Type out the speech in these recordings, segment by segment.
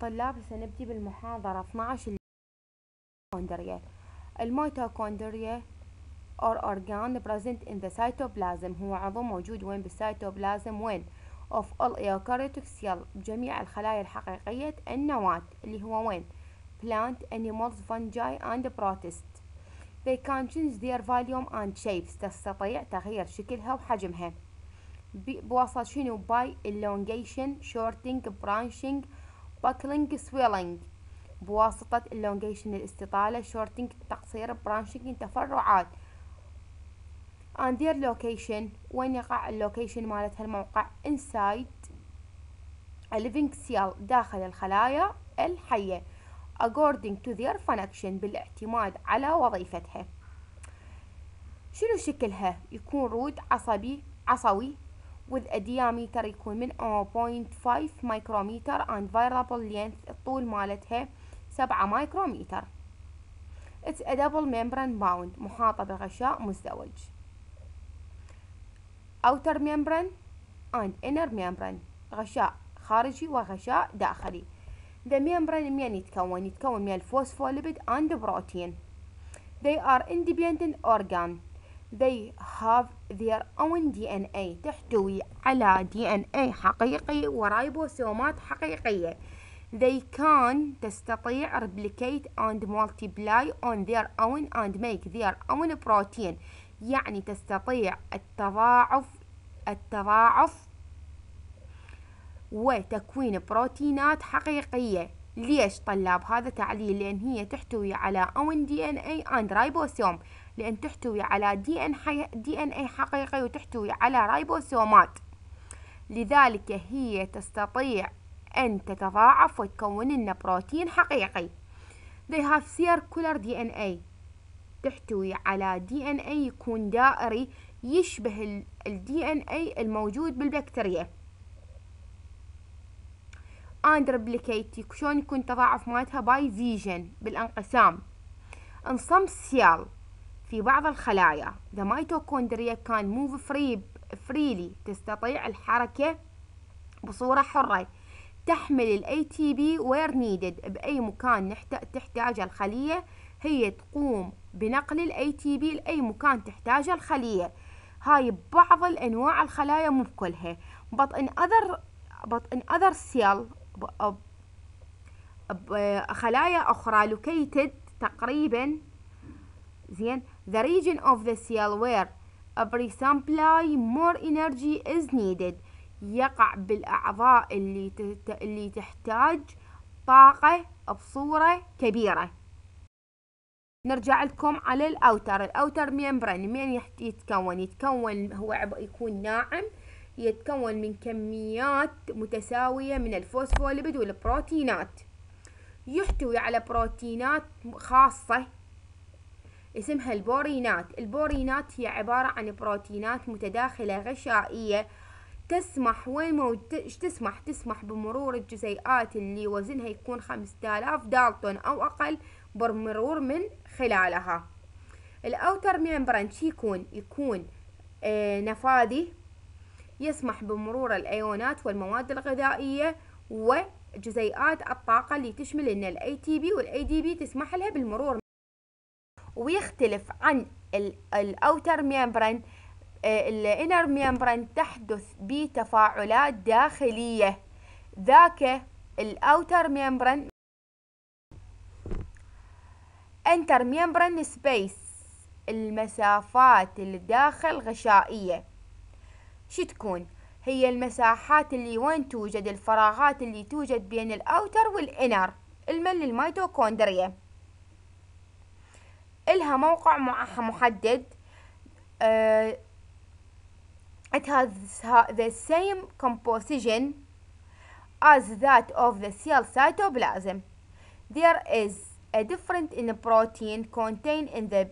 طلاب سنبدي بالمحاضرة 12 الميتوكوندريا الميتوكوندريا are organ present in the cytoplasm. هو عضو موجود وين بالسيتوبلازم وين؟ of all eukaryotic cell. بجميع الخلايا الحقيقية النواة اللي هو وين؟ plant animals fungi and protists they can change their volume and shapes. تستطيع تغيير شكلها وحجمها. بواسطة شنو؟ by elongation shorting branching buckling swelling. بواسطة elongation الاستطالة shorting التقصير branching تفرعات. And their location وين يقع اللوكيشن مالتها الموقع؟ Inside a living cell داخل الخلايا الحية. According to their function بالاعتماد على وظيفتها. شنو شكلها؟ يكون rod عصبي عصوي. With a diameter يكون من 0.5 مايكرومتر and variable length الطول مالتها 7 مايكرومتر It's a double membrane bound محاطة بغشاء مزدوج outer membrane and inner membrane غشاء خارجي وغشاء داخلي The membrane من يتكون يتكون من ال phospholipid and protein They are independent organ They have their own DNA تحتوي على DNA حقيقي ورايبوسومات حقيقية They can تستطيع replicate and multiply on their own and make their own protein يعني تستطيع التضاعف التضاعف وتكوين بروتينات حقيقية ليش طلاب هذا تعليل؟ لأن هي تحتوي على own DNA and ribosome. لأن تحتوي على DN DNA حقيقي وتحتوي على رايبوسومات. لذلك هي تستطيع أن تتضاعف وتكون لنا بروتين حقيقي. They have circular DNA تحتوي على DNA يكون دائري يشبه DNA الموجود بالبكتيريا. And replicate شلون يكون تضاعف مالتها by fission بالانقسام. some cell في بعض الخلايا. The mitochondria can move free freely تستطيع الحركة بصورة حرة. تحمل ال ATP where needed بأي مكان تحتاج الخلية. هي تقوم بنقل ال ATP لأي مكان تحتاجه الخلية. هاي بعض الأنواع الخلايا مو بكلها. but in other but in other cell خلايا أخرى located تقريبا زين the region of the cell where every supply more energy is needed. يقع بالأعضاء اللي اللي تحتاج طاقة بصورة كبيرة. نرجع لكم على الأوتر. الأوتر ميمبران من يتكون؟ يتكون هو يكون ناعم. يتكون من كميات متساوية من الفوسفوليبيد والبروتينات. يحتوي على بروتينات خاصة اسمها البورينات. البورينات هي عبارة عن بروتينات متداخلة غشائية تسمح وين تسمح؟ تسمح بمرور الجزيئات اللي وزنها يكون خمسة آلاف دالتون أو أقل بالمرور من خلالها. ال outer membrane يكون؟ يكون آه نفاذي يسمح بمرور الأيونات والمواد الغذائية وجزيئات الطاقة اللي تشمل إن ال ATP وال ADP تسمح لها بالمرور. ويختلف عن ال outer membrane ال inner membrane تحدث بتفاعلات داخلية. ذاك ال outer membrane intermembrane space المسافات الداخل غشائية. شو تكون هي المساحات اللي وين توجد الفراغات اللي توجد بين ال outer وال inner المل الميتوكوندريا إلها موقع محدد uh, it has the same composition as that of the cell cytoplasm there is a difference in protein contained in the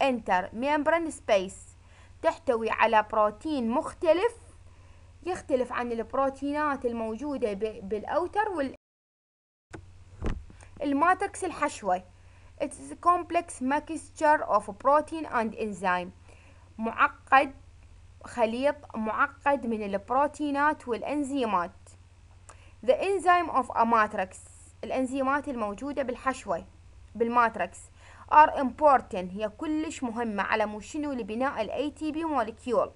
intermembrane space تحتوي على بروتين مختلف يختلف عن البروتينات الموجودة بالأوتر وال الماتريكس الحشوة It's a complex mixture of protein and enzyme. معقد خليط معقد من البروتينات والأنزيمات. The enzyme of a matrix. الأنزيمات الموجودة بالحشوة بال matrix. Are important. هي كلش مهمة على مود شنو لبناء ال ATP molecule.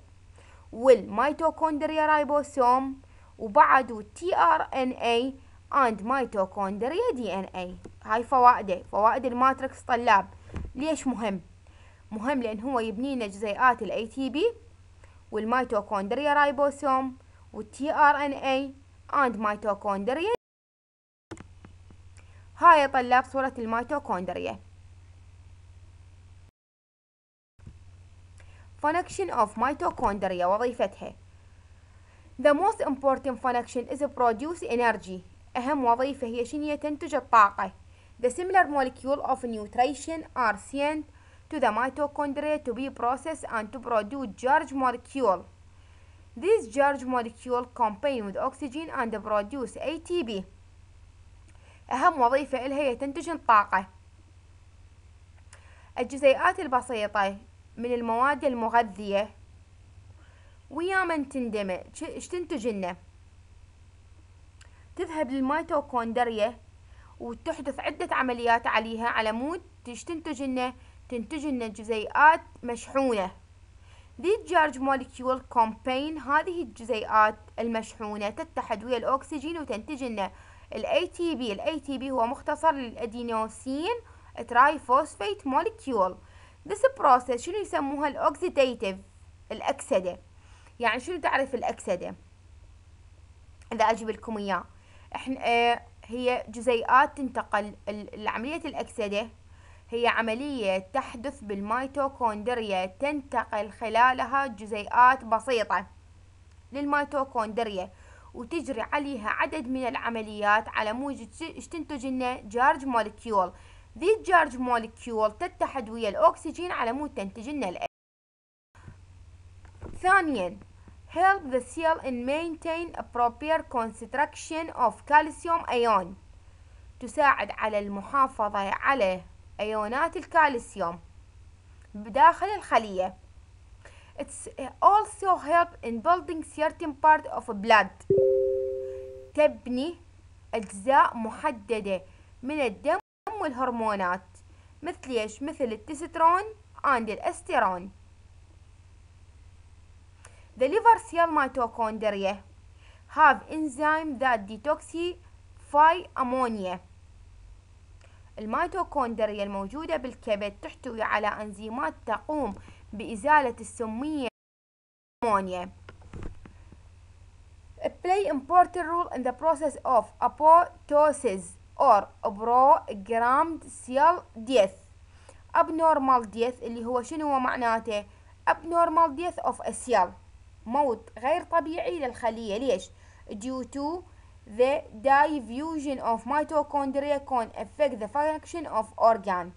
وال mitochondria ribosome وبعد tRNA and mitochondria DNA هاي فوائده فوائد ال matrix طلاب. ليش مهم؟ مهم لأن هو يبني لنا جزيئات ال ATP وال mitochondria ribosome وال tRNA and mitochondria. هاي طلاب صورة الميتوكوندريا. Function of mitochondria وظيفتها The most important function is produce energy أهم وظيفة هي شنو تنتج الطاقة The simple molecule of nutrition are sent to the mitochondria to be processed and to produce charge molecule These charge molecule combine with oxygen and produce ATP أهم وظيفة إلها هي تنتج الطاقة الجزيئات البسيطة من المواد المغذية. ويا من تندمج إيش تنتج لنا تذهب للميتوكوندريا وتحدث عدة عمليات عليها على مود تنتج لنا تنتج لنا جزيئات مشحونة. These charge molecule combine هذه الجزيئات المشحونة تتحد ويا الأكسجين وتنتج لنا ال ATP ال ATP هو مختصر لل adenosine triphosphate molecule This process. شنو يسموها ال oxidative؟ الأكسدة. يعني شنو تعرف الأكسدة؟ إذا أجيب لكم إياه إحنا آه هي جزيئات تنتقل عملية الأكسدة هي عملية تحدث بالميتوكوندريا. تنتقل خلالها جزيئات بسيطة للميتوكوندريا وتجري عليها عدد من العمليات على مود تنتج لنا charge molecule. The charge molecule تتحد ويا الأكسجين على مود تنتج لنا ثانيا help the cell in maintain a proper concentration of calcium ion تساعد على المحافظة على أيونات الكالسيوم بداخل الخلية. It's also help in building certain part of blood. تبني أجزاء محددة من الدم والهرمونات مثل إيش؟ مثل التسترون and الأستيرون. The liver cell mitochondria have enzyme that detoxify ammonia. الميتوكوندريا الموجودة بالكبد تحتوي على أنزيمات تقوم بإزالة السمية أمونيا. Play important role in the process of apoptosis. Or programmed cell death abnormal death اللي هو شنو هو معناته abnormal death of a cell موت غير طبيعي للخلية ليش due to the diffusion of mitochondria can affect the function of organ